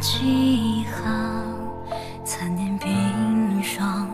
几行残念鬓霜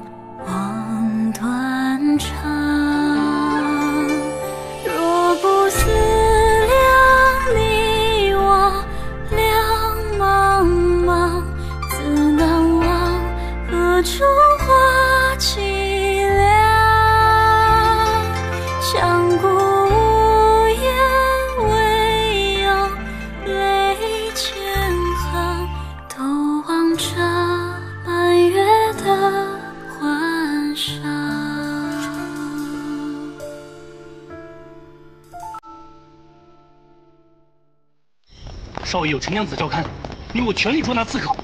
少爷有陈娘子照看，你我全力捉拿刺客。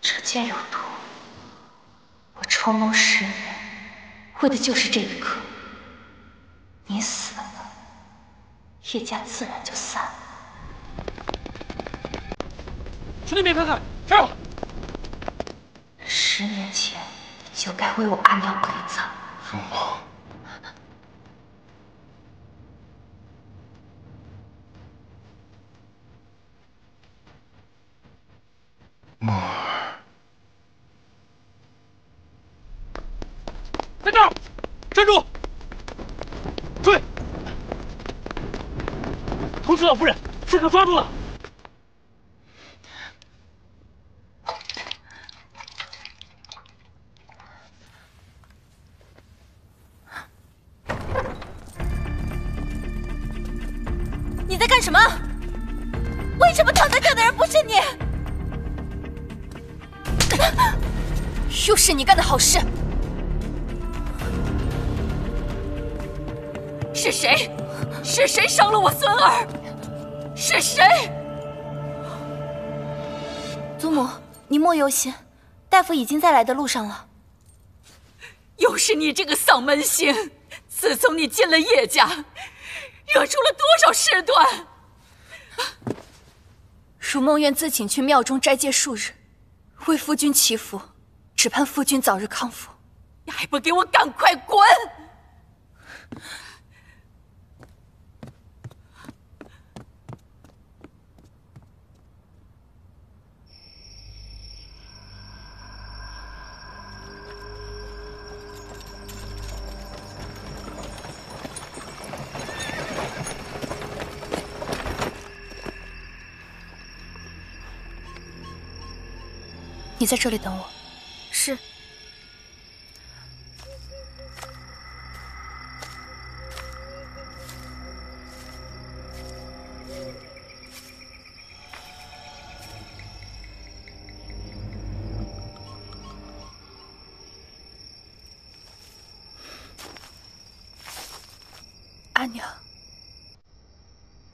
这剑有毒，我筹谋十年，为的就是这一刻。你死了，叶家自然就散了。兄弟别看看，是。十年前就该为我阿娘陪葬。父母，墨儿，在这儿，站住！追！通知老夫人，刺客抓住了。又是你干的好事！是谁？是谁伤了我孙儿？是谁？祖母，你莫忧心，大夫已经在来的路上了。又是你这个丧门星！自从你进了叶家，惹出了多少事端？如梦愿自请去庙中斋戒数日，为夫君祈福，只盼夫君早日康复。你还不给我赶快滚！你在这里等我。是。阿娘，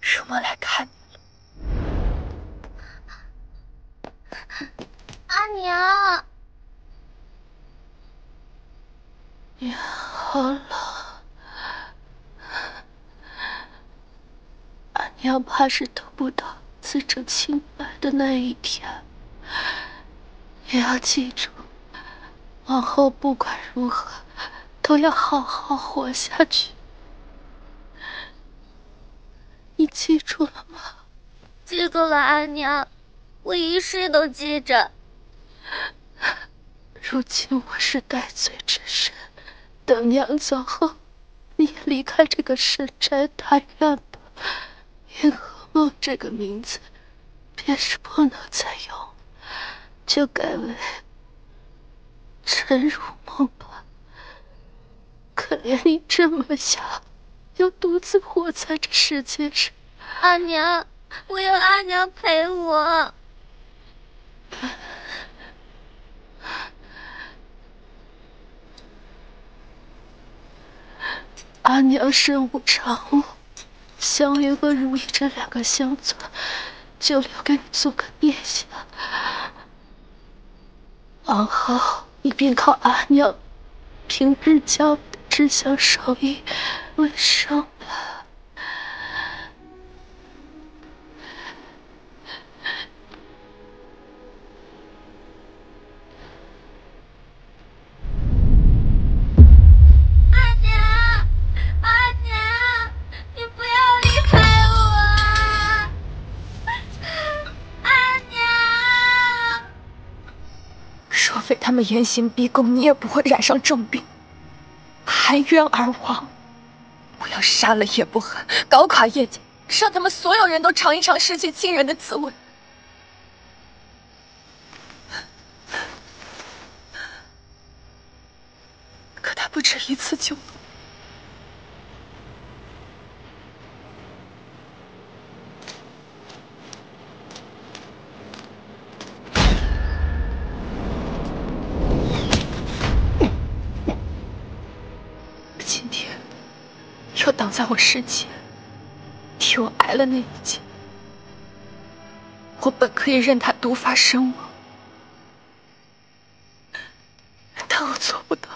乳梦来看你娘，你好冷，阿娘怕是等不到自证清白的那一天。你要记住，往后不管如何，都要好好活下去。你记住了吗？记住了，阿娘，我一世都记着。如今我是戴罪之身，等娘走后，你也离开这个深宅大院吧。云和梦这个名字，便是不能再用，就改为陈如梦吧。可怜你这么小，又独自活在这世界上。阿娘，我要阿娘陪我。阿娘身无长物，湘云和如意这两个乡村，就留给你做个念想。往后你便靠阿娘平日教的制香手艺为生若非他们严刑逼供，你也不会染上重病，含冤而亡。我要杀了叶不痕，搞垮叶家，让他们所有人都尝一尝失去亲人的滋味。可他不止一次救我。今天又挡在我身前，替我挨了那一剑。我本可以任他毒发身亡，但我做不到。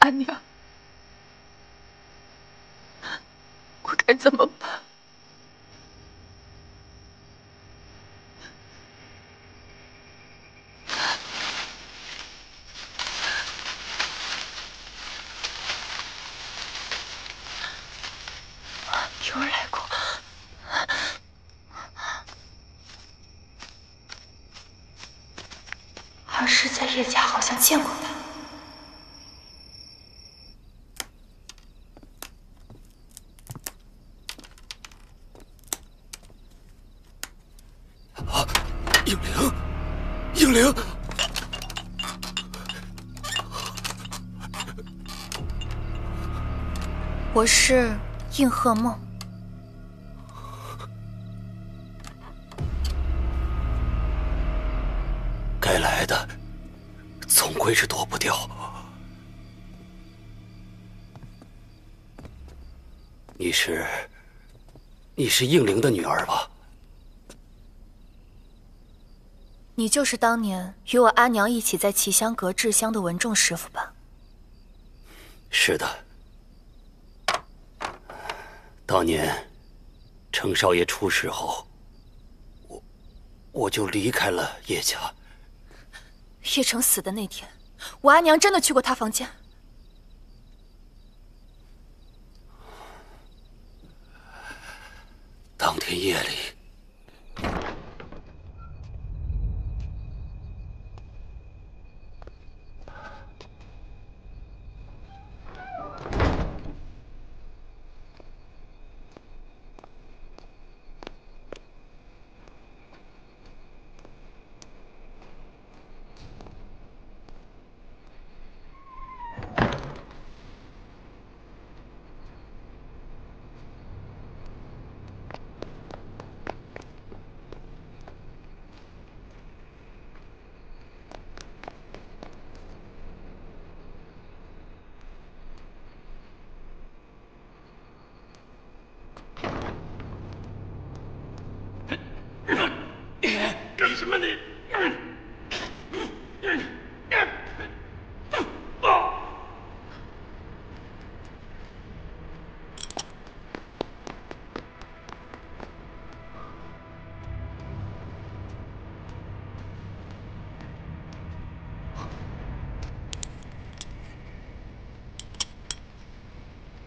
阿娘，我该怎么办？有人来过。儿时在叶家好像见过他。应灵，应灵，我是应鹤梦。该来的总归是躲不掉。你是，你是应灵的女儿吧？你就是当年与我阿娘一起在奇香阁制香的文仲师傅吧？是的。当年程少爷出事后，我我就离开了叶家。叶城死的那天，我阿娘真的去过他房间。当天夜里，干什么你？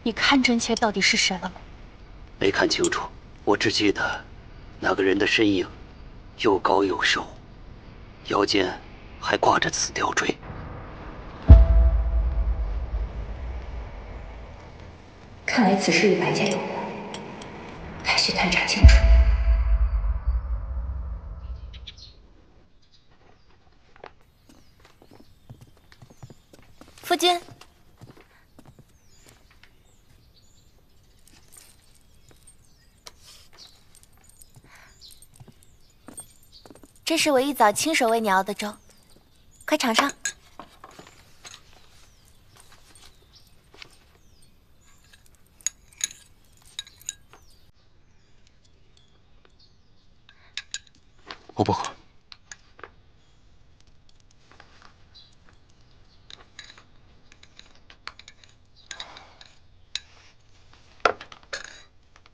你看真切到底是谁了吗？没看清楚，我只记得那个人的身影又高又瘦，腰间还挂着紫吊坠。看来此事与白家有关，还需探查清楚。夫君，这是我一早亲手为你熬的粥，快尝尝。我不喝。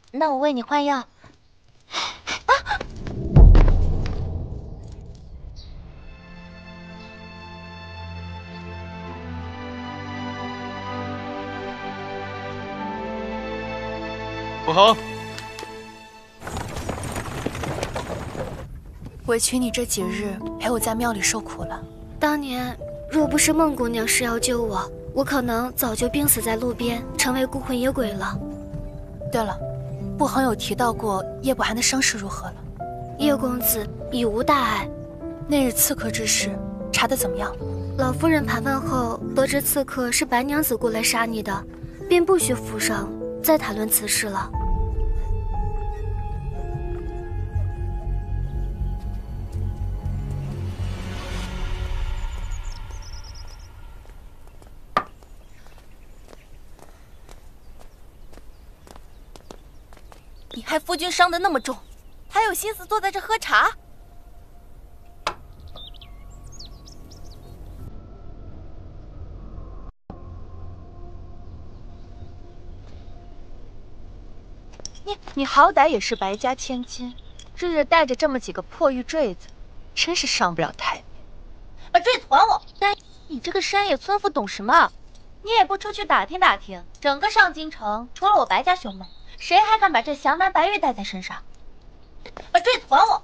那我为你换药。好！委屈你这几日陪我在庙里受苦了。当年若不是孟姑娘施药救我，我可能早就病死在路边，成为孤魂野鬼了。对了，不恒有提到过叶不寒的伤势如何了？叶公子已无大碍。那日刺客之事查得怎么样？老夫人盘问后得知刺客是白娘子过来杀你的，便不许府上再谈论此事了。害夫君伤得那么重，还有心思坐在这喝茶？你你好歹也是白家千金，日日带着这么几个破玉坠子，真是上不了台面。把坠子还我！但你这个山野村妇懂什么？你也不出去打听打听，整个上京城除了我白家兄妹。谁还敢把这祥南白玉带在身上？把坠子还我！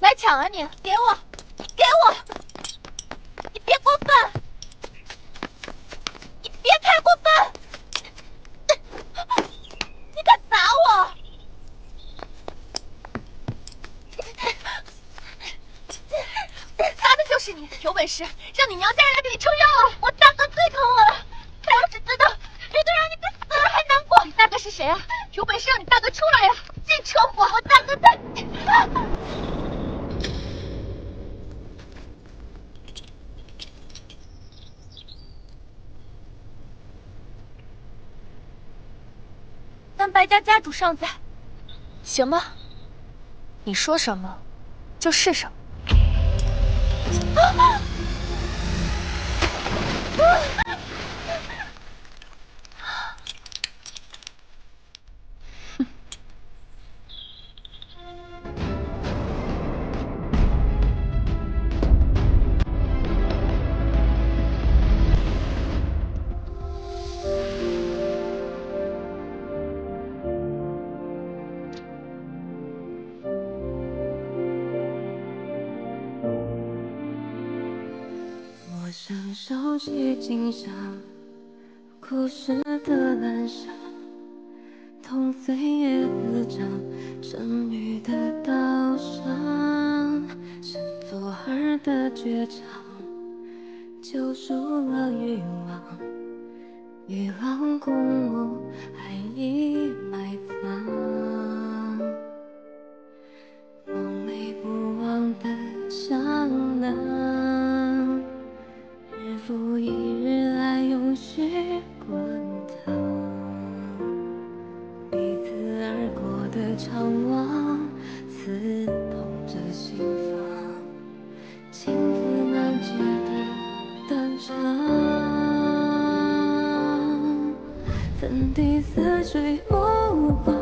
来抢啊你！给我，给我！你别过分！你别太过分！你敢打我？打的就是你！有本事让你娘家人来给你撑腰啊！我大哥最疼我了，他要是知道，绝对让你比死了还难过！你大哥是谁啊？有本事让你大哥出来呀！净扯火！我大哥在。但白家家主尚在。行吧，你说什么就是什么。啊！手起金沙，故事的阑珊，痛岁月滋长，沉郁的刀伤，生左儿的绝唱，救赎了欲望，与狼共舞，爱已粉底色水波光